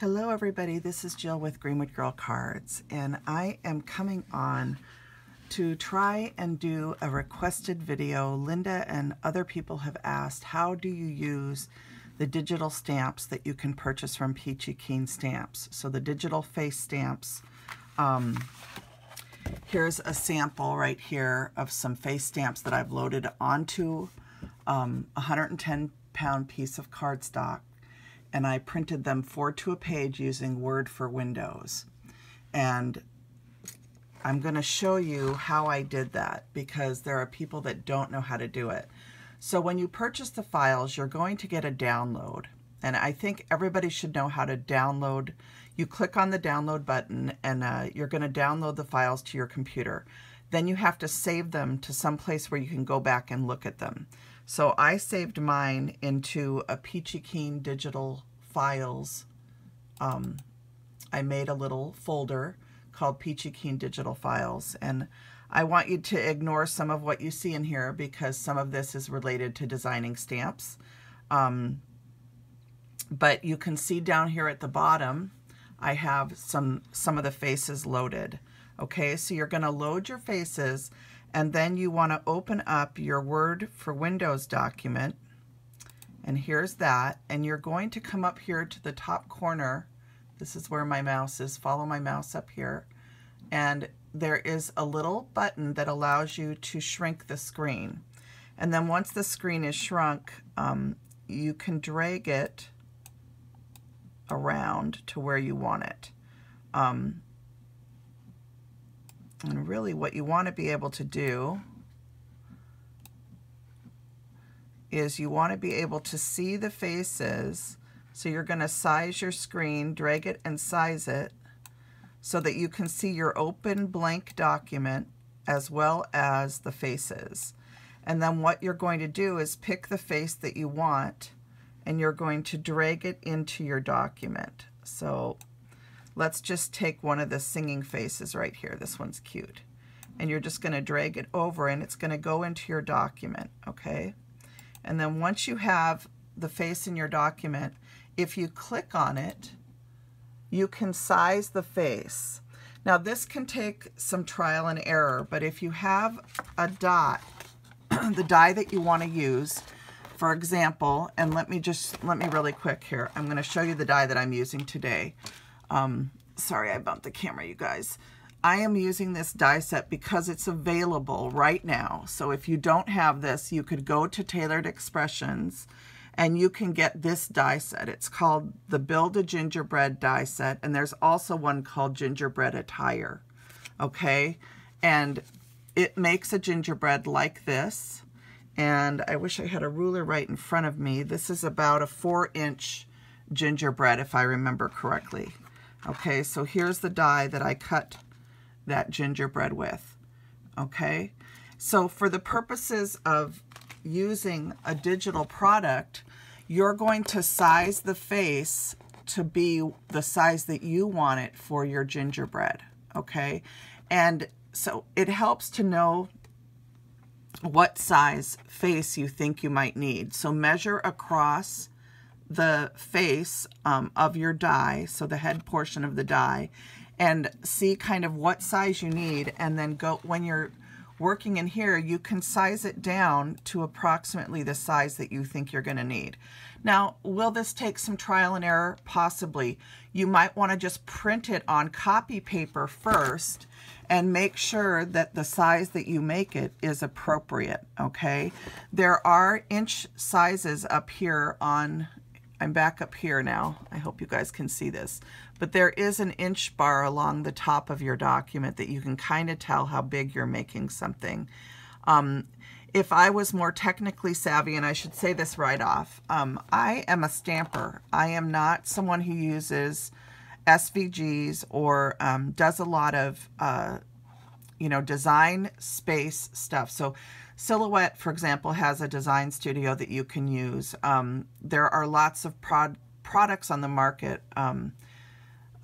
Hello everybody, this is Jill with Greenwood Girl Cards and I am coming on to try and do a requested video. Linda and other people have asked how do you use the digital stamps that you can purchase from Peachy Keen Stamps. So the digital face stamps, um, here's a sample right here of some face stamps that I've loaded onto um, a 110 pound piece of cardstock and I printed them four to a page using Word for Windows. And I'm going to show you how I did that because there are people that don't know how to do it. So when you purchase the files, you're going to get a download. And I think everybody should know how to download. You click on the download button and uh, you're going to download the files to your computer. Then you have to save them to some place where you can go back and look at them. So I saved mine into a Peachy Keen digital files. Um, I made a little folder called Peachy Keen Digital Files. And I want you to ignore some of what you see in here because some of this is related to designing stamps. Um, but you can see down here at the bottom, I have some, some of the faces loaded. Okay, so you're going to load your faces and then you want to open up your Word for Windows document. And here's that. And you're going to come up here to the top corner. This is where my mouse is. Follow my mouse up here. And there is a little button that allows you to shrink the screen. And then once the screen is shrunk, um, you can drag it around to where you want it. Um, and really what you want to be able to do is you want to be able to see the faces. So you're going to size your screen, drag it and size it so that you can see your open blank document as well as the faces. And then what you're going to do is pick the face that you want and you're going to drag it into your document. So let's just take one of the singing faces right here. This one's cute. And you're just going to drag it over and it's going to go into your document, okay? And then once you have the face in your document, if you click on it, you can size the face. Now this can take some trial and error, but if you have a dot, the die that you want to use, for example, and let me just, let me really quick here. I'm going to show you the die that I'm using today. Um, sorry, I bumped the camera, you guys. I am using this die set because it's available right now. So if you don't have this, you could go to Taylored Expressions and you can get this die set. It's called the Build a Gingerbread die set, and there's also one called Gingerbread Attire, okay? And it makes a gingerbread like this, and I wish I had a ruler right in front of me. This is about a four inch gingerbread, if I remember correctly. Okay, so here's the die that I cut that gingerbread with. Okay, so for the purposes of using a digital product, you're going to size the face to be the size that you want it for your gingerbread. Okay, and so it helps to know what size face you think you might need. So measure across the face um, of your die, so the head portion of the die, and see kind of what size you need and then go when you're working in here you can size it down to approximately the size that you think you're going to need. Now will this take some trial and error? Possibly. You might want to just print it on copy paper first and make sure that the size that you make it is appropriate, okay? There are inch sizes up here on I'm back up here now. I hope you guys can see this. But there is an inch bar along the top of your document that you can kind of tell how big you're making something. Um, if I was more technically savvy, and I should say this right off, um, I am a stamper. I am not someone who uses SVGs or um, does a lot of, uh, you know, design space stuff. So Silhouette, for example, has a design studio that you can use. Um, there are lots of prod products on the market um,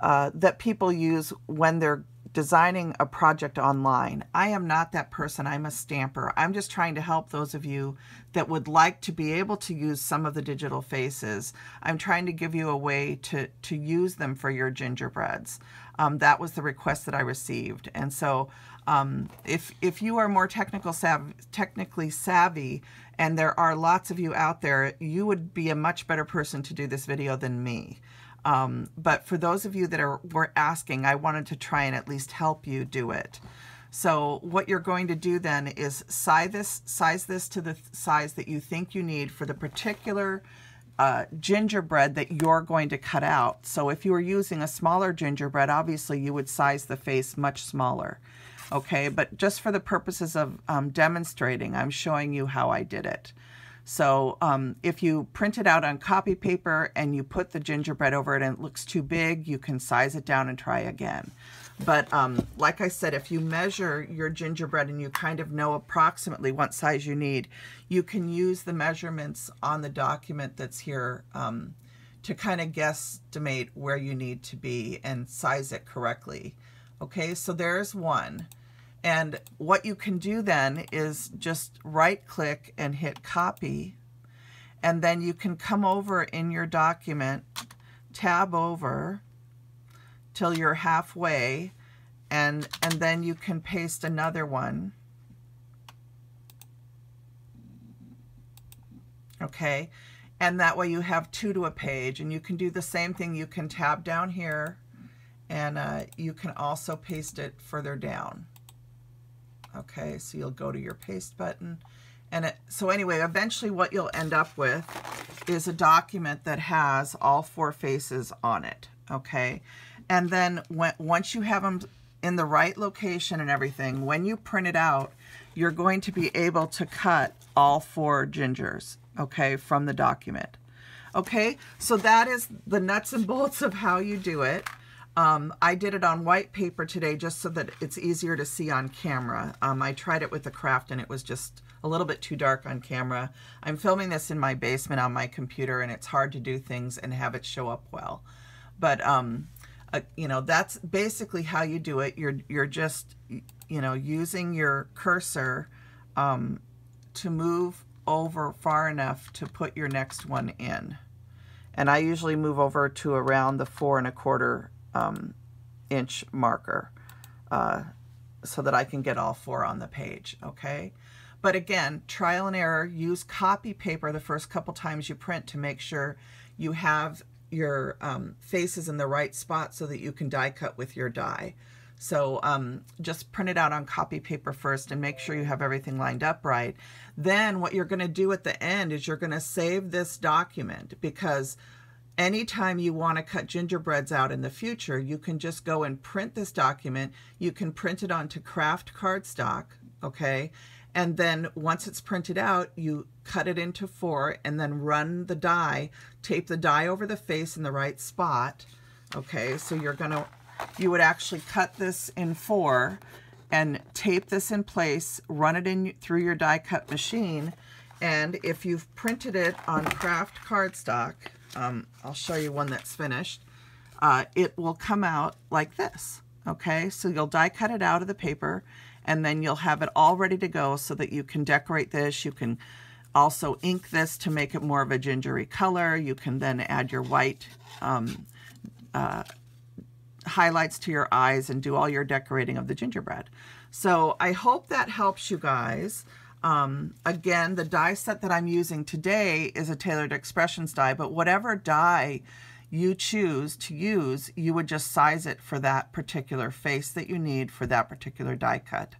uh, that people use when they're designing a project online. I am not that person. I'm a stamper. I'm just trying to help those of you that would like to be able to use some of the digital faces. I'm trying to give you a way to, to use them for your gingerbreads. Um, that was the request that I received. And so um, if, if you are more technical savvy, technically savvy, and there are lots of you out there, you would be a much better person to do this video than me. Um, but for those of you that are were asking, I wanted to try and at least help you do it. So what you're going to do then is size this, size this to the size that you think you need for the particular uh, gingerbread that you're going to cut out. So if you were using a smaller gingerbread, obviously you would size the face much smaller. Okay, but just for the purposes of um, demonstrating, I'm showing you how I did it. So um, if you print it out on copy paper and you put the gingerbread over it and it looks too big, you can size it down and try again. But um, like I said, if you measure your gingerbread and you kind of know approximately what size you need, you can use the measurements on the document that's here um, to kind of guesstimate where you need to be and size it correctly. Okay, so there's one. And what you can do then is just right click and hit copy. And then you can come over in your document, tab over till you're halfway, and, and then you can paste another one. Okay, and that way you have two to a page. And you can do the same thing. You can tab down here, and uh, you can also paste it further down. Okay, so you'll go to your paste button. And it, so anyway, eventually what you'll end up with is a document that has all four faces on it. Okay, and then when, once you have them in the right location and everything, when you print it out, you're going to be able to cut all four gingers, okay, from the document. Okay, so that is the nuts and bolts of how you do it. Um, I did it on white paper today just so that it's easier to see on camera. Um, I tried it with the craft and it was just a little bit too dark on camera. I'm filming this in my basement on my computer and it's hard to do things and have it show up well. But, um, uh, you know, that's basically how you do it. You're, you're just, you know, using your cursor um, to move over far enough to put your next one in. And I usually move over to around the four and a quarter um, inch marker uh, so that I can get all four on the page, okay? But again, trial and error, use copy paper the first couple times you print to make sure you have your um, faces in the right spot so that you can die cut with your die. So um, just print it out on copy paper first and make sure you have everything lined up right. Then what you're going to do at the end is you're going to save this document because anytime you want to cut gingerbreads out in the future, you can just go and print this document. You can print it onto craft cardstock, okay? And then once it's printed out, you cut it into four and then run the die, tape the die over the face in the right spot, okay? So you're gonna, you would actually cut this in four and tape this in place, run it in through your die cut machine, and if you've printed it on craft cardstock, um, I'll show you one that's finished, uh, it will come out like this. Okay, so you'll die cut it out of the paper and then you'll have it all ready to go so that you can decorate this. You can also ink this to make it more of a gingery color. You can then add your white um, uh, highlights to your eyes and do all your decorating of the gingerbread. So I hope that helps you guys. Um, again, the die set that I'm using today is a Taylored Expressions die, but whatever die you choose to use, you would just size it for that particular face that you need for that particular die cut.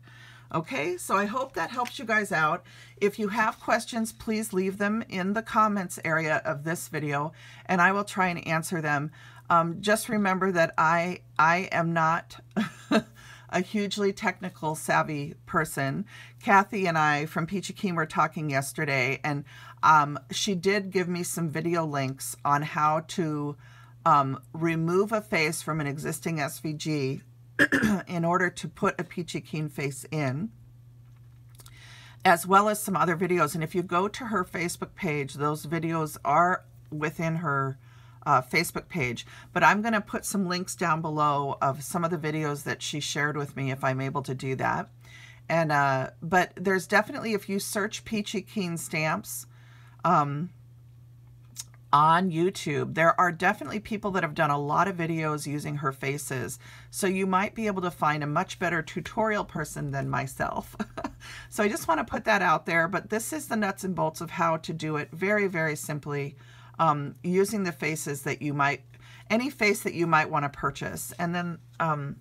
Okay, so I hope that helps you guys out. If you have questions, please leave them in the comments area of this video, and I will try and answer them. Um, just remember that I, I am not a hugely technical savvy person. Kathy and I from Peachy Keen were talking yesterday, and um, she did give me some video links on how to um, remove a face from an existing SVG in order to put a Peachy Keen face in, as well as some other videos. And if you go to her Facebook page, those videos are within her uh, Facebook page. But I'm going to put some links down below of some of the videos that she shared with me if I'm able to do that. And uh, but there's definitely if you search Peachy Keen stamps um, on YouTube, there are definitely people that have done a lot of videos using her faces. So you might be able to find a much better tutorial person than myself. so I just want to put that out there. But this is the nuts and bolts of how to do it very, very simply um, using the faces that you might, any face that you might want to purchase. And then um,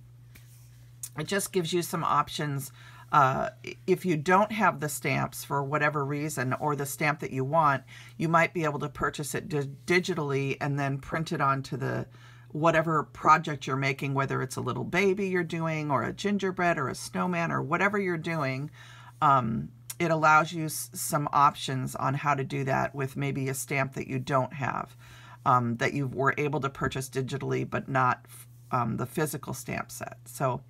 it just gives you some options uh, if you don't have the stamps for whatever reason or the stamp that you want, you might be able to purchase it digitally and then print it onto the whatever project you're making, whether it's a little baby you're doing or a gingerbread or a snowman or whatever you're doing. Um, it allows you some options on how to do that with maybe a stamp that you don't have, um, that you were able to purchase digitally, but not um, the physical stamp set. So,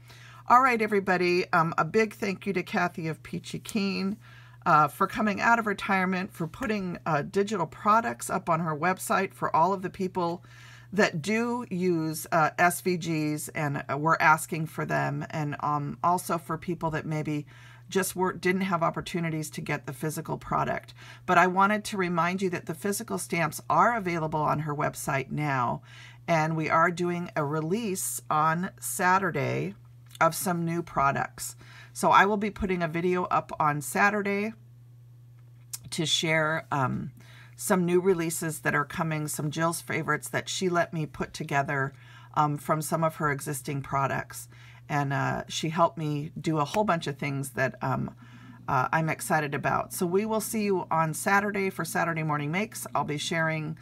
all right, everybody, um, a big thank you to Kathy of Peachy Keen. Uh, for coming out of retirement, for putting uh, digital products up on her website for all of the people that do use uh, SVGs and uh, we're asking for them, and um, also for people that maybe just were, didn't have opportunities to get the physical product. But I wanted to remind you that the physical stamps are available on her website now, and we are doing a release on Saturday of some new products. So I will be putting a video up on Saturday to share um, some new releases that are coming, some Jill's favorites that she let me put together um, from some of her existing products and uh, she helped me do a whole bunch of things that um, uh, I'm excited about. So we will see you on Saturday for Saturday Morning Makes. I'll be sharing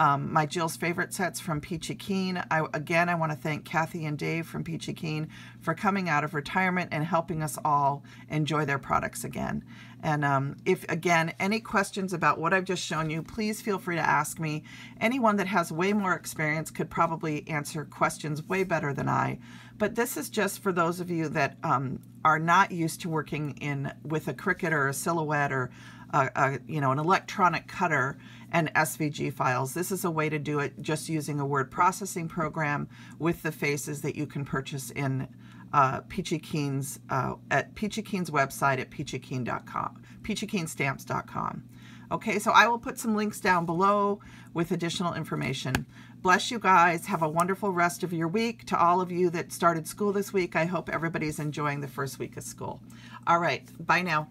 um, my Jill's favorite sets from Peachy Keen. I, again, I want to thank Kathy and Dave from Peachy Keen for coming out of retirement and helping us all enjoy their products again. And um, if, again, any questions about what I've just shown you, please feel free to ask me. Anyone that has way more experience could probably answer questions way better than I. But this is just for those of you that um, are not used to working in with a Cricut or a Silhouette or a, a, you know an electronic cutter and SVG files. This is a way to do it just using a word processing program with the faces that you can purchase in uh, Peachy Keen's uh, at Peachy Keen's website at peachykeen.com, peachykeen.stamps.com. Okay, so I will put some links down below with additional information. Bless you guys. Have a wonderful rest of your week. To all of you that started school this week, I hope everybody's enjoying the first week of school. All right, bye now.